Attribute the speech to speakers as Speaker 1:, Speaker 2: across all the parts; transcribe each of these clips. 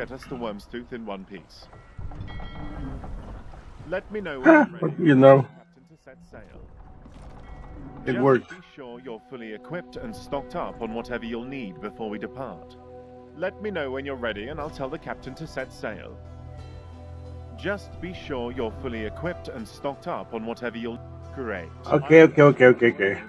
Speaker 1: get us to Wyrmstooth in one piece. Let me know when you're ready.
Speaker 2: you know,
Speaker 1: Captain to set sail.
Speaker 2: it
Speaker 1: Just
Speaker 2: worked.
Speaker 1: Be sure you're fully equipped and stocked up on whatever you'll need before we depart. Let me know when you're ready and I'll tell the captain to set sail. Just be sure you're fully equipped and stocked up on whatever you'll... Great.
Speaker 2: Okay, okay, okay, okay, okay.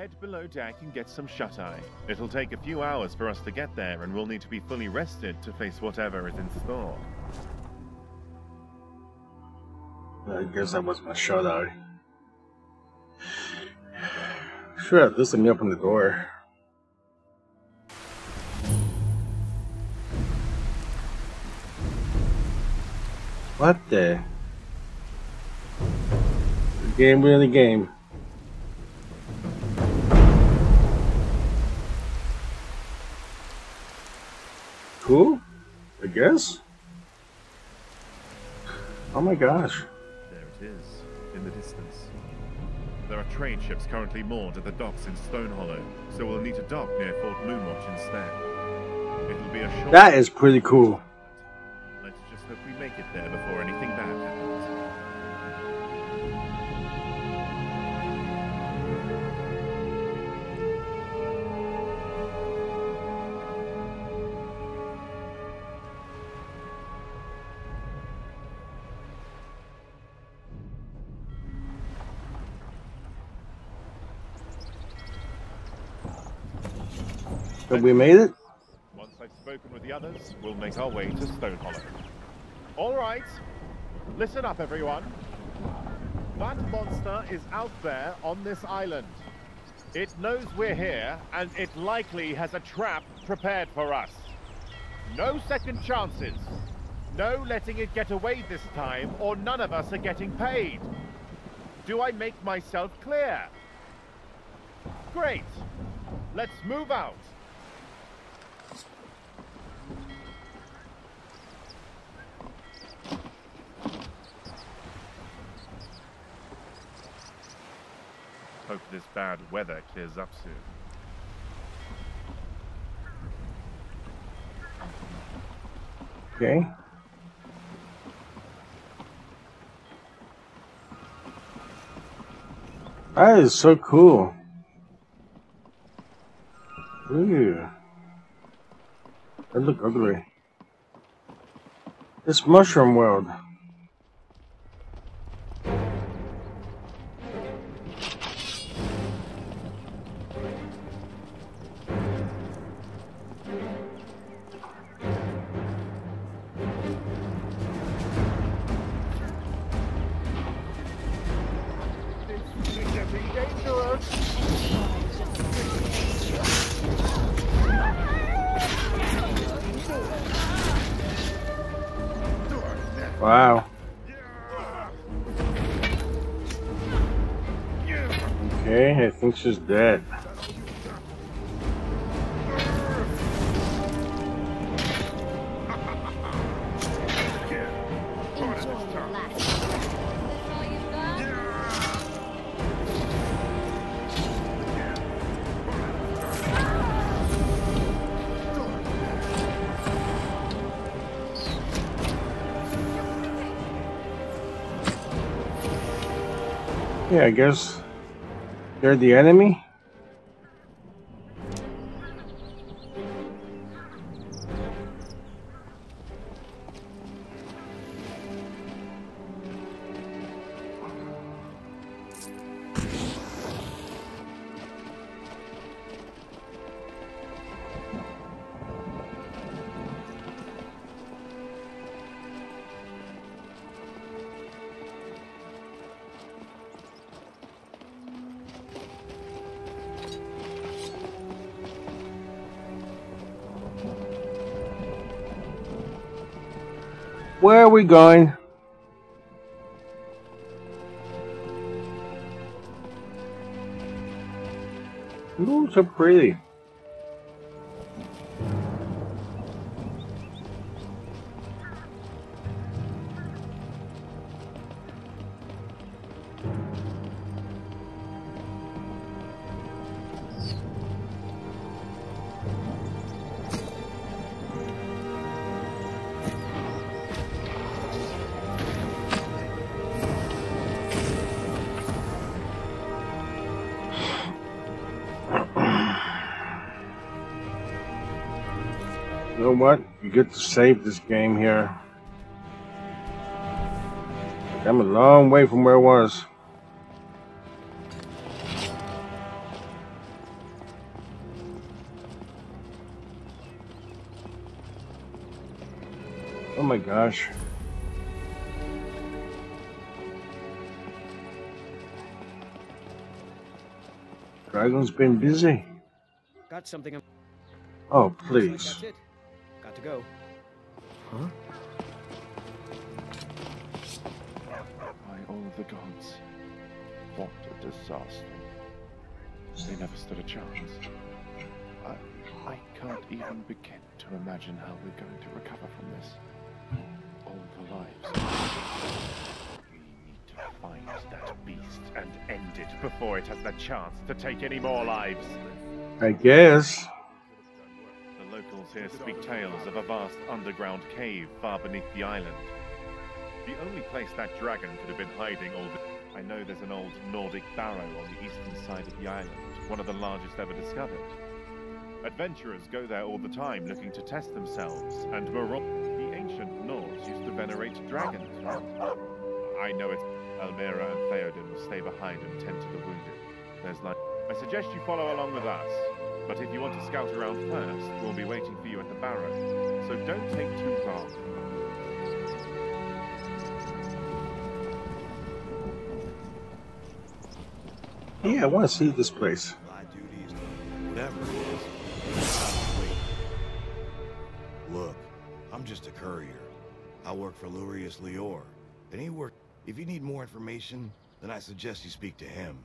Speaker 1: Head below deck and get some shut-eye. It'll take a few hours for us to get there and we'll need to be fully rested to face whatever is in store.
Speaker 2: I guess that was my shut eye. Should have lifted me up on the door. What the? The game within the game. Cool, I guess. Oh my gosh.
Speaker 1: There it is, in the distance. There are trade ships currently moored at the docks in Stone Hollow, so we'll need to dock near Fort Moonwatch instead. It'll be a short...
Speaker 2: That is pretty cool.
Speaker 1: Let's just hope we make it there before anything bad
Speaker 2: Have we made it?
Speaker 1: Once I've spoken with the others, we'll make our way to Stone Hollow. All right. Listen up, everyone. That monster is out there on this island. It knows we're here, and it likely has a trap prepared for us. No second chances. No letting it get away this time, or none of us are getting paid. Do I make myself clear? Great. Let's move out. Hope this bad weather clears up soon.
Speaker 2: Okay. That is so cool. Ooh. That look ugly. It's Mushroom World. Wow. Okay, I think she's dead. I guess they're the enemy. Where are we going? Ooh, so pretty. Know what? You get to save this game here. I'm a long way from where I was. Oh my gosh. Dragon's been busy.
Speaker 3: Got something. I'm-
Speaker 2: Oh, please.
Speaker 3: That's it. Got to go. Huh?
Speaker 1: By all of the gods, what a disaster. They never stood a chance. I, I can't even begin to imagine how we're going to recover from this. All the lives. We need to find that beast and end it before it has the chance to take any more lives.
Speaker 2: I guess.
Speaker 1: Locals here speak tales of a vast underground cave far beneath the island. The only place that dragon could have been hiding all the... I know there's an old Nordic barrow on the eastern side of the island, one of the largest ever discovered. Adventurers go there all the time looking to test themselves, and Marol... The ancient Nords used to venerate dragons. I know it. Elmira and Theoden will stay behind and tend to the wounded. There's like... I suggest you follow along with us, but if you want to scout around first, we'll be waiting for you at the barrow. So don't take too long.
Speaker 2: Yeah, I want to see this place.
Speaker 4: My duty is to whatever it is. Look, I'm just a courier. I work for Lurius Lior. And he work. If you need more information, then I suggest you speak to him.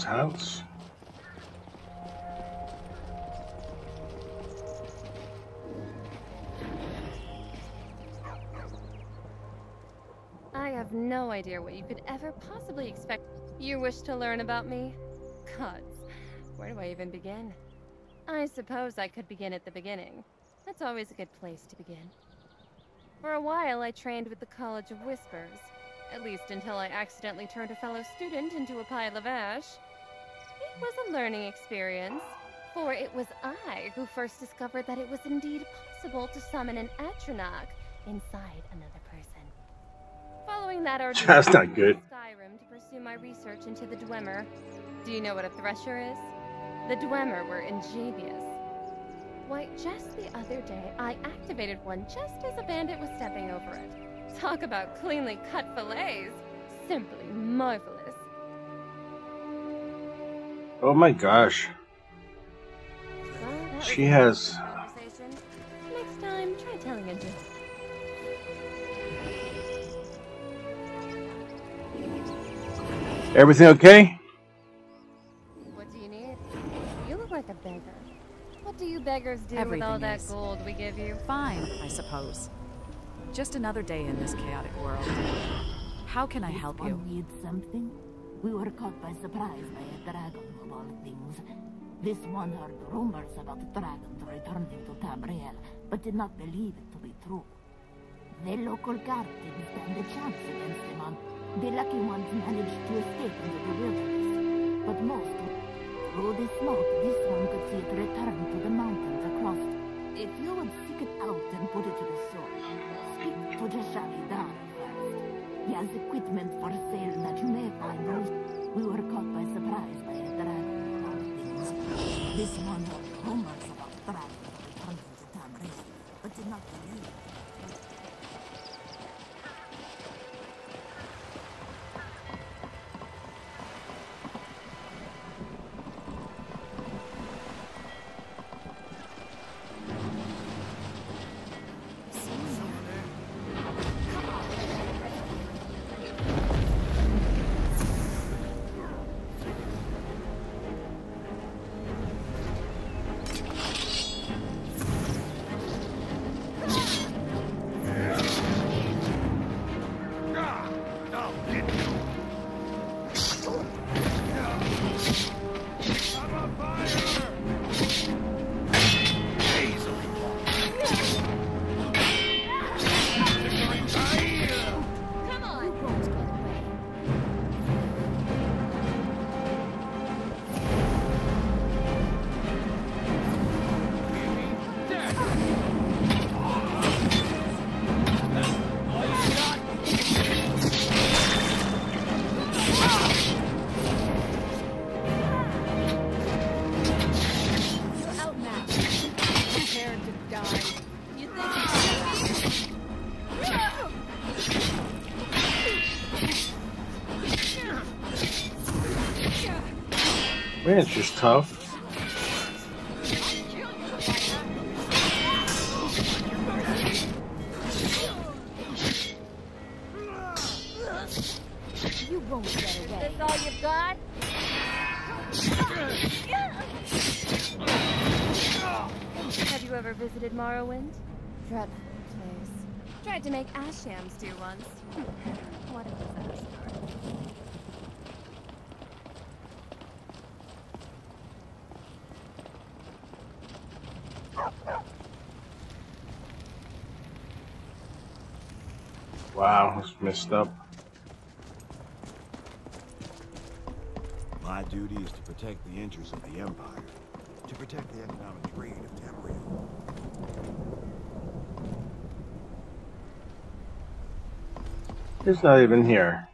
Speaker 2: House.
Speaker 5: I have no idea what you could ever possibly expect. You wish to learn about me? Gods, where do I even begin? I suppose I could begin at the beginning. That's always a good place to begin. For a while, I trained with the College of Whispers. At least until I accidentally turned a fellow student into a pile of ash. It was a learning experience, for it was I who first discovered that it was indeed possible to summon an Atronach inside another person. Following that ordeal,
Speaker 2: That's not
Speaker 5: I went to
Speaker 2: good.
Speaker 5: Skyrim to pursue my research into the Dwemer. Do you know what a Thresher is? The Dwemer were ingenious. Why, just the other day, I activated one just as a bandit was stepping over it. Talk about cleanly cut fillets. Simply marvelous.
Speaker 2: Oh my gosh.
Speaker 5: Well,
Speaker 2: She has-
Speaker 5: Next time, try telling a joke.
Speaker 2: Everything okay?
Speaker 5: What do you need? You look like a beggar. What do you beggars do with all
Speaker 6: Everything
Speaker 5: that
Speaker 6: is.
Speaker 5: gold we give you?
Speaker 6: Fine, I suppose. Just another day in this chaotic world. How can I help you?
Speaker 7: one needs something. We were caught by surprise by a dragon of all things. This one heard rumors about the dragon returning to Tamriel, but did not believe it to be true. The local guard didn't stand a chance against him on. The lucky ones managed to escape into the wilderness. But most, through the smoke, this one could see it return to the mountains across. If you would seek it out and put it to the sword, Dar first. He has equipment for sale that you may find used. We were caught by surprise by a dragon. This one oh rumors about dragons
Speaker 2: tough.
Speaker 5: You won't get away. This all you've got? Have you ever visited Morrowind? Dreadful place. Tried to make Ashams do once. Hmm. what a disaster.
Speaker 2: Wow, it's messed up.
Speaker 4: My duty is to protect the interests of the Empire. To protect the economic trade of Tamriel.
Speaker 2: It's not even here.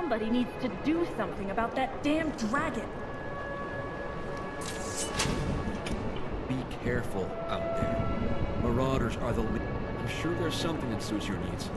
Speaker 8: Somebody needs to do something about that damn dragon.
Speaker 9: Be careful out there. Marauders are the. I'm sure there's something that suits your needs.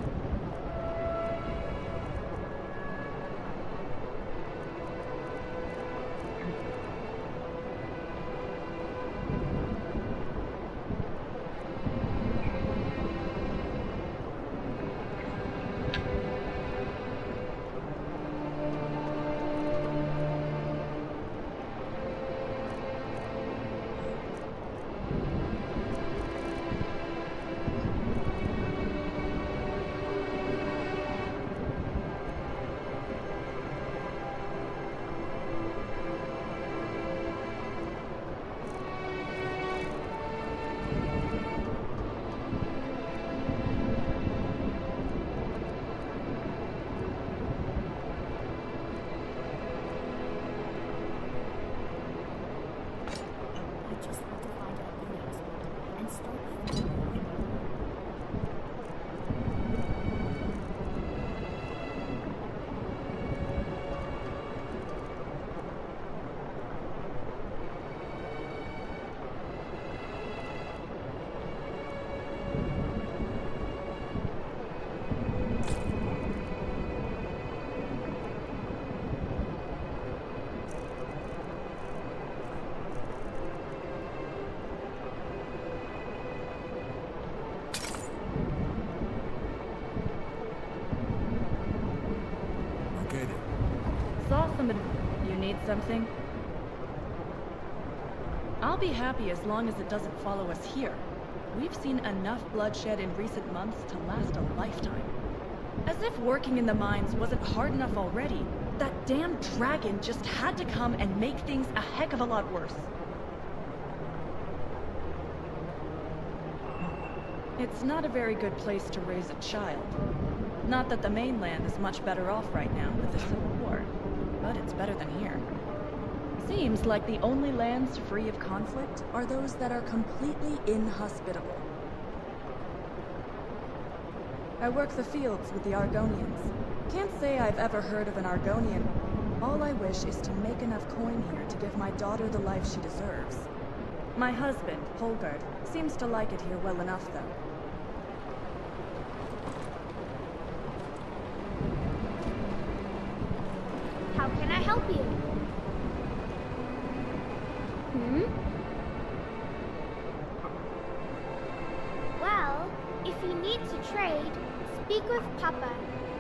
Speaker 8: Something? I'll be happy as long as it doesn't follow us here. We've seen enough bloodshed in recent months to last a lifetime. As if working in the mines wasn't hard enough already, that damn dragon just had to come and make things a heck of a lot worse. It's not a very good place to raise a child. Not that the mainland is much better off right now with the Civil War, but it's better than here. Seems like the only lands free of conflict are those that are completely inhospitable. I work the fields with the Argonians. Can't say I've ever heard of an Argonian. All I wish is to make enough coin here to give my daughter the life she deserves. My husband, Holgard, seems to like it here well enough, though.
Speaker 10: How can I help you? Need to trade, speak with Papa.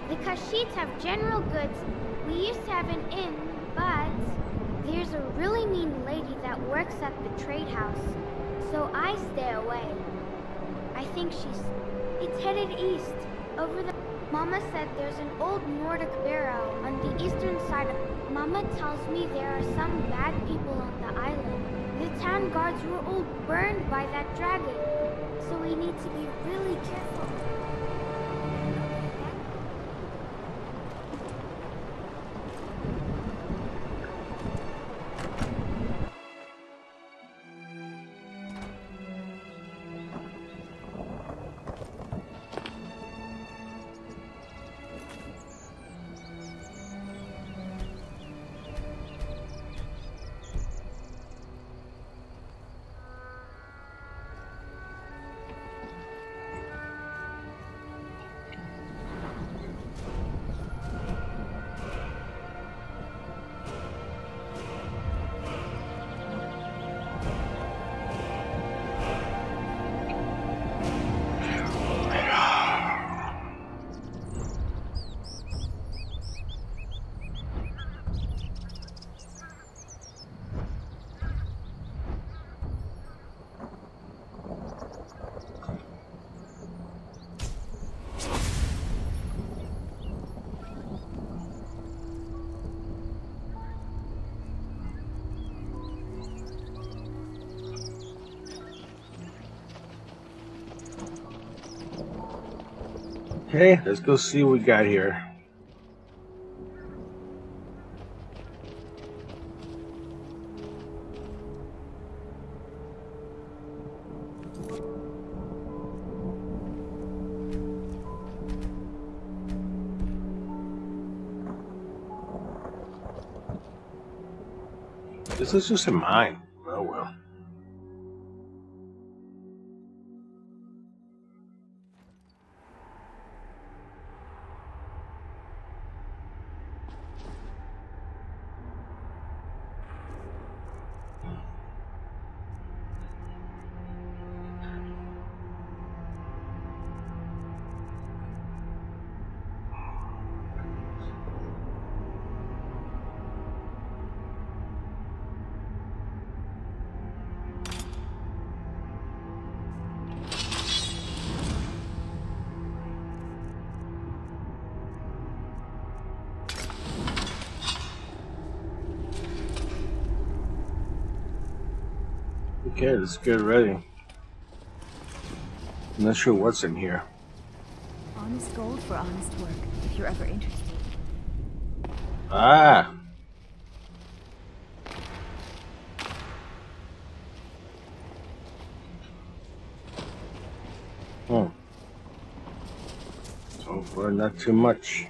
Speaker 10: The Kashites have general goods. We used to have an inn, but there's a really mean lady that works at the trade house. So I stay away. I think she's... It's headed east, over the... Mama said there's an old Nordic barrow on the eastern side of... Mama tells me there are some bad people on the island. The town guards were all burned by that dragon. So we need to be really careful.
Speaker 2: Okay, let's go see what we got here. This is just a mine. Okay, let's get ready. I'm not sure what's in here.
Speaker 11: Honest gold for honest work, if you're ever interested.
Speaker 2: Ah! Hmm. So far, not too much.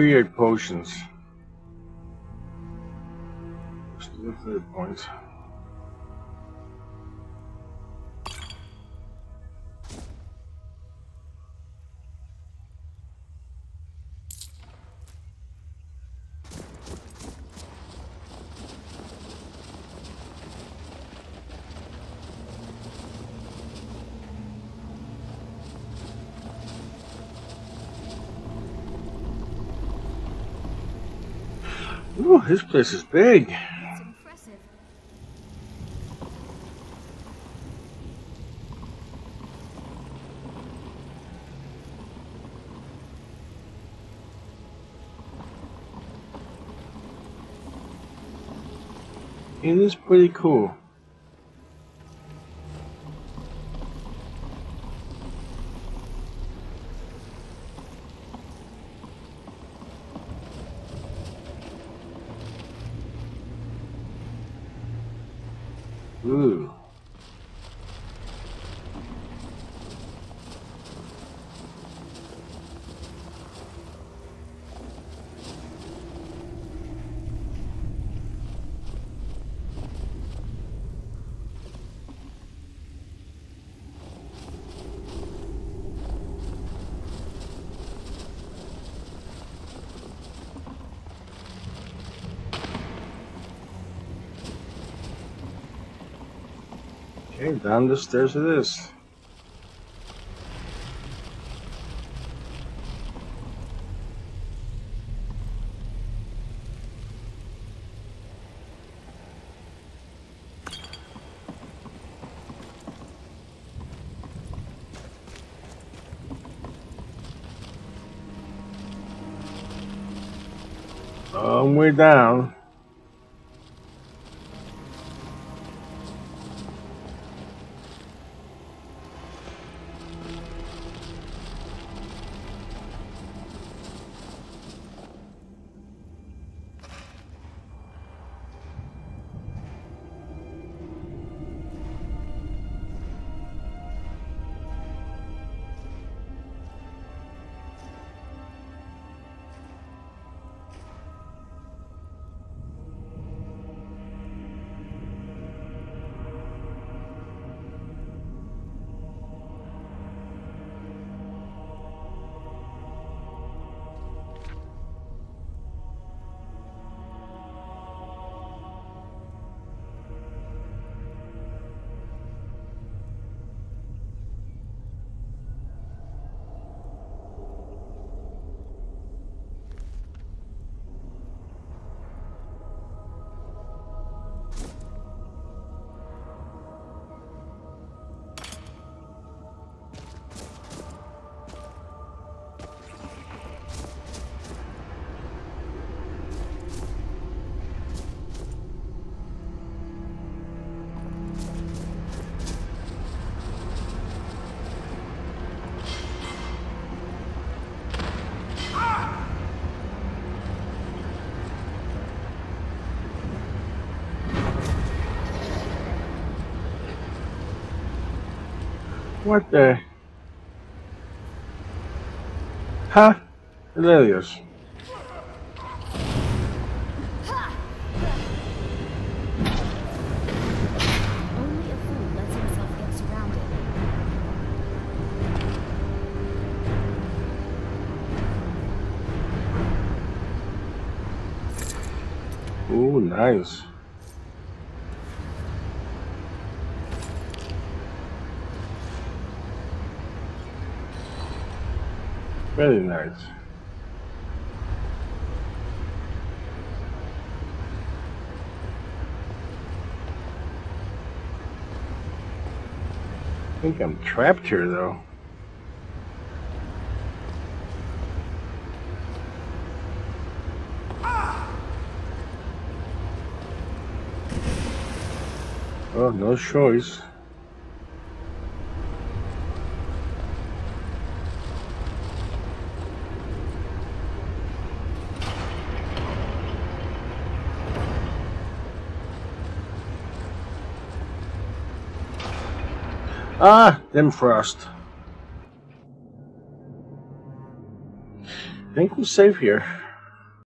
Speaker 2: Weird potions. Still third point. Ooh, this place is big.
Speaker 11: It's.
Speaker 2: It is pretty cool. Ooh. Okay, down the stairs it is. Long way down. What the? Huh? Hilarious. Ooh, nice. Very nice. I think I'm trapped here though. Oh, no choice. Ah, them frost. I think we're safe here.